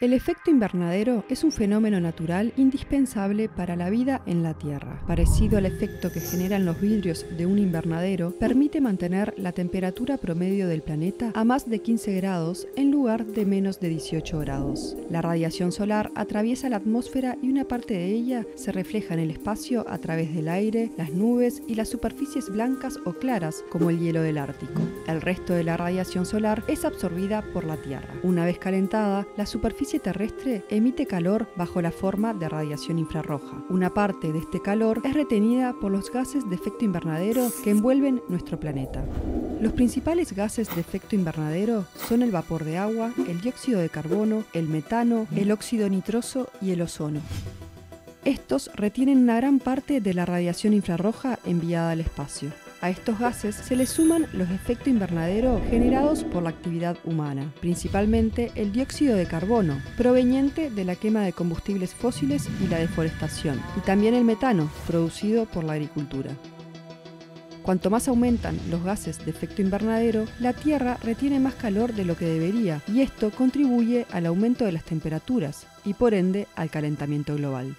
El efecto invernadero es un fenómeno natural indispensable para la vida en la Tierra. Parecido al efecto que generan los vidrios de un invernadero, permite mantener la temperatura promedio del planeta a más de 15 grados en lugar de menos de 18 grados. La radiación solar atraviesa la atmósfera y una parte de ella se refleja en el espacio a través del aire, las nubes y las superficies blancas o claras como el hielo del Ártico. El resto de la radiación solar es absorbida por la Tierra. Una vez calentada, la superficie terrestre emite calor bajo la forma de radiación infrarroja. Una parte de este calor es retenida por los gases de efecto invernadero que envuelven nuestro planeta. Los principales gases de efecto invernadero son el vapor de agua, el dióxido de carbono, el metano, el óxido nitroso y el ozono. Estos retienen una gran parte de la radiación infrarroja enviada al espacio. A estos gases se les suman los efectos invernadero generados por la actividad humana, principalmente el dióxido de carbono, proveniente de la quema de combustibles fósiles y la deforestación, y también el metano, producido por la agricultura. Cuanto más aumentan los gases de efecto invernadero, la Tierra retiene más calor de lo que debería y esto contribuye al aumento de las temperaturas y por ende al calentamiento global.